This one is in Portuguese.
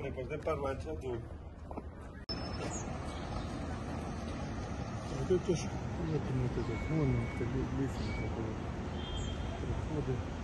Olha, pois nem para o antes, é. Eu. Não, não, não, não, não, não, não, não, não, não, não, não, não, não, não,